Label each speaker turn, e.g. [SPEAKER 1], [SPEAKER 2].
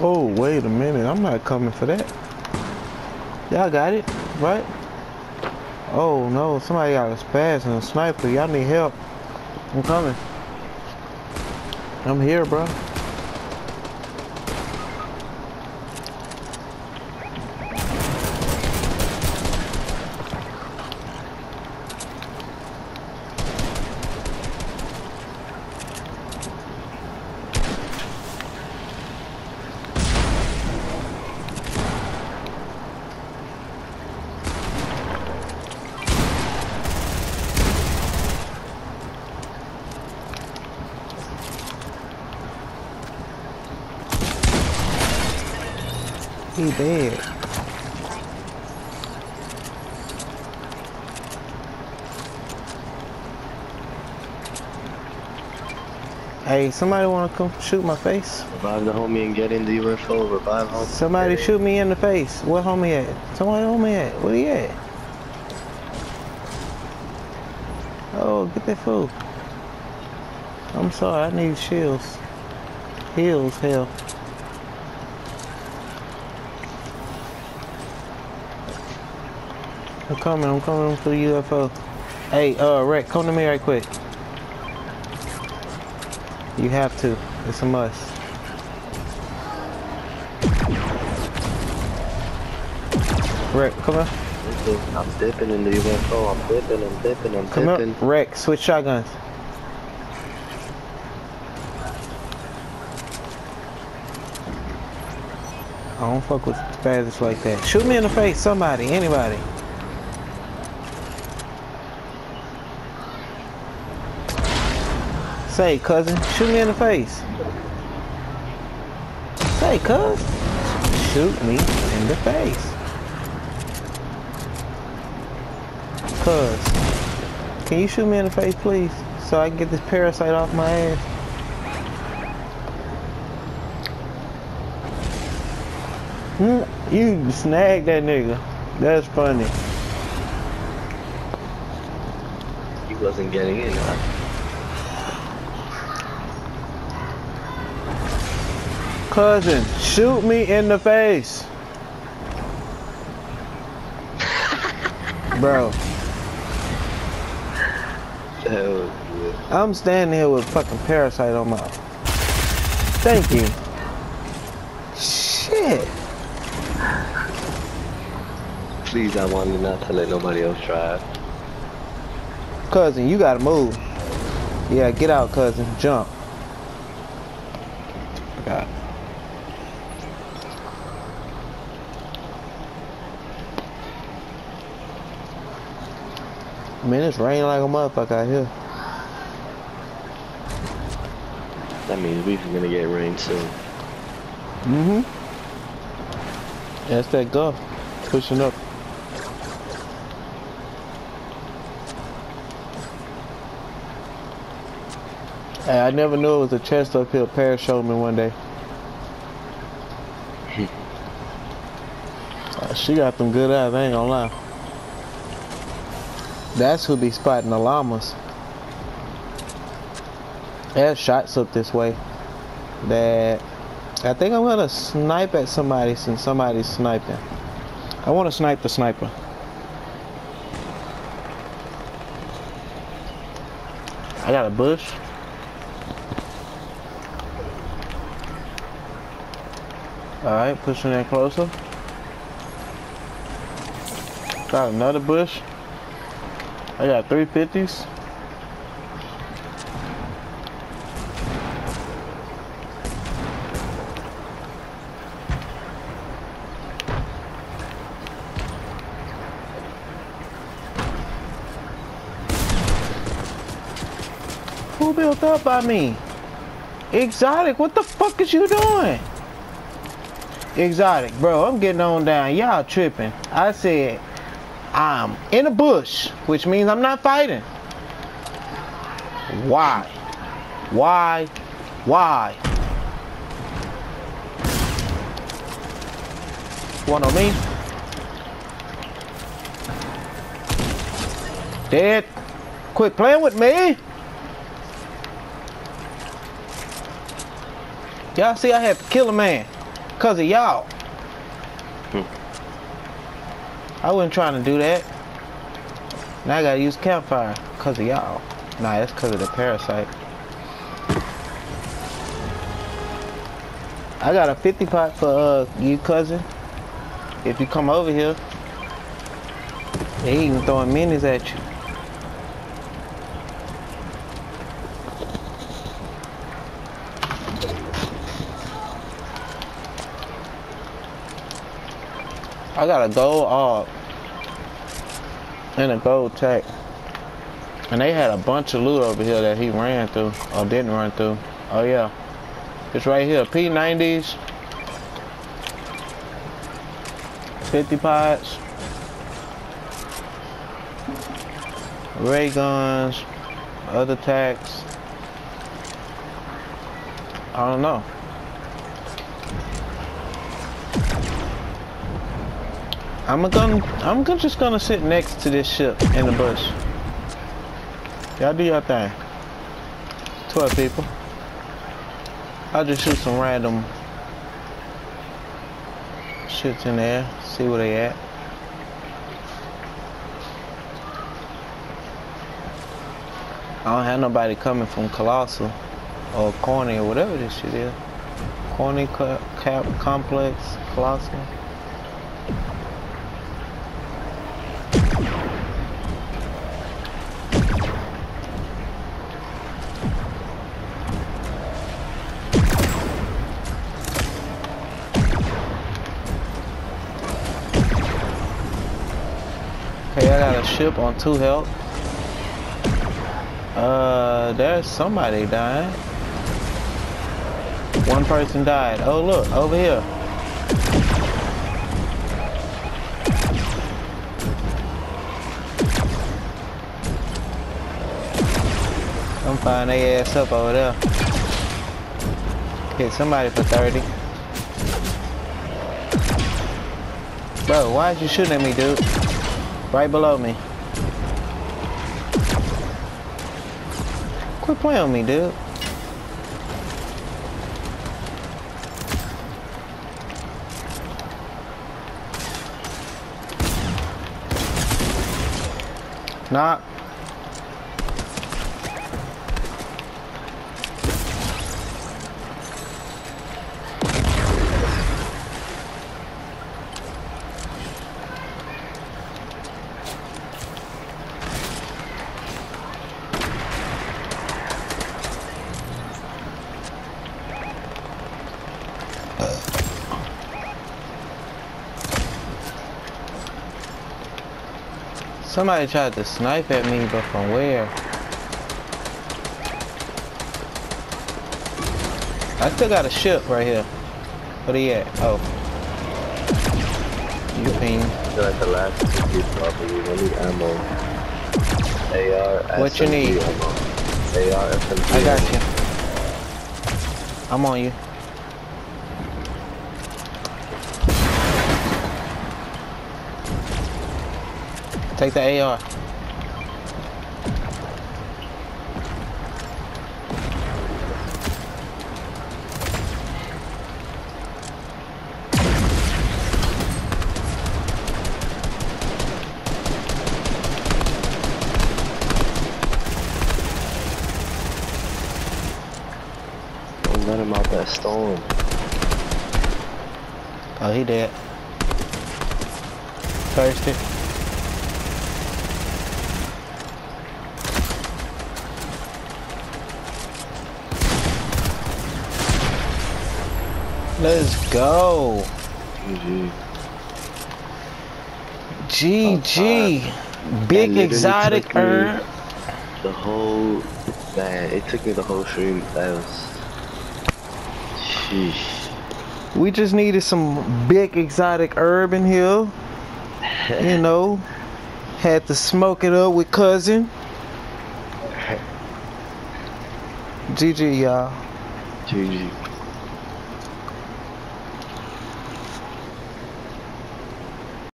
[SPEAKER 1] Oh, wait a minute. I'm not coming for that. Y'all got it, right? Oh no, somebody got a spaz and a sniper. Y'all need help. I'm coming. I'm here, bro. He dead. Hey, somebody wanna come shoot my face?
[SPEAKER 2] Revive the homie and get in the UFO. Revive homie.
[SPEAKER 1] Somebody shoot me in the face. What homie at? Somebody homie at? Where he at? Oh, get that fool. I'm sorry, I need shields. Heals, hell. I'm coming, I'm coming to the UFO. Hey, uh, Rick, come to me right quick. You have to. It's a must. Rick, come on.
[SPEAKER 2] I'm dipping in the UFO. I'm dipping. I'm dipping. I'm
[SPEAKER 1] Come
[SPEAKER 2] dipping.
[SPEAKER 1] up. Rick, switch shotguns. I don't fuck with spazzes like that. Shoot me in the face, somebody, anybody. Say, cousin, shoot me in the face. Say, cuz, shoot me in the face. Cuz, can you shoot me in the face, please? So I can get this parasite off my ass. Hmm, You snagged that nigga. That's funny.
[SPEAKER 2] He wasn't getting in. Huh?
[SPEAKER 1] Cousin, shoot me in the face. Bro,
[SPEAKER 2] Hell yeah.
[SPEAKER 1] I'm standing here with a fucking parasite on my. Thank you. Shit.
[SPEAKER 2] Please, I want you not to let nobody else try.
[SPEAKER 1] Cousin, you gotta move. Yeah, get out, cousin. Jump. God. Man, it's raining like a motherfucker out here.
[SPEAKER 2] That means we're gonna get rain soon.
[SPEAKER 1] Mm-hmm. That's that Gulf pushing up. Hey, I never knew it was a chest up here. Paris showed me one day. Uh, she got them good eyes, I ain't gonna lie. That's who be spotting the llamas. There's shots up this way that I think I'm gonna snipe at somebody since somebody's sniping. I wanna snipe the sniper. I got a bush. Alright, pushing in closer. Got another bush. I got 350s. Who built up by me? Exotic, what the fuck is you doing? Exotic, bro, I'm getting on down. Y'all tripping. I said I'm in a bush, which means I'm not fighting. Why? Why? Why? One on me. Dead. Quit playing with me. Y'all see I had to kill a man. Cause of y'all. I wasn't trying to do that. Now I gotta use campfire. Cause of y'all. Nah, that's cause of the parasite. I got a 50 pot for uh you cousin. If you come over here. He even throwing minis at you. I got a gold AUG and a gold tech. And they had a bunch of loot over here that he ran through or didn't run through. Oh yeah. It's right here. P90s. 50 pots. Ray guns. Other tax. I don't know. I'm gonna, I'm gonna just gonna sit next to this ship in the bush. Y'all do your thing. 12 people. I'll just shoot some random shits in there, see where they at. I don't have nobody coming from Colossal or Corny or whatever this shit is. Corny Cap Complex, Colossal. Got a ship on two health. Uh, there's somebody dying. One person died. Oh, look, over here. I'm find their ass up over there. Hit somebody for 30. Bro, why is you shooting at me, dude? Right below me. Quit playing with me, dude. Nah. Somebody tried to snipe at me, but from where? I still got a ship right here. What are you at? Oh. You ping.
[SPEAKER 2] like the last two people I believe I need ammo. AR,
[SPEAKER 1] What you need?
[SPEAKER 2] ammo. AR, SMG
[SPEAKER 1] I got you. I'm on you. Take the AR.
[SPEAKER 2] Don't let him out that storm.
[SPEAKER 1] Oh, he dead. Thirsty. Let's go.
[SPEAKER 2] GG.
[SPEAKER 1] GG. Big exotic herb.
[SPEAKER 2] The whole, man, it took me the whole stream. That was, sheesh.
[SPEAKER 1] We just needed some big exotic herb in here. You know, had to smoke it up with cousin. GG, y'all.
[SPEAKER 2] GG.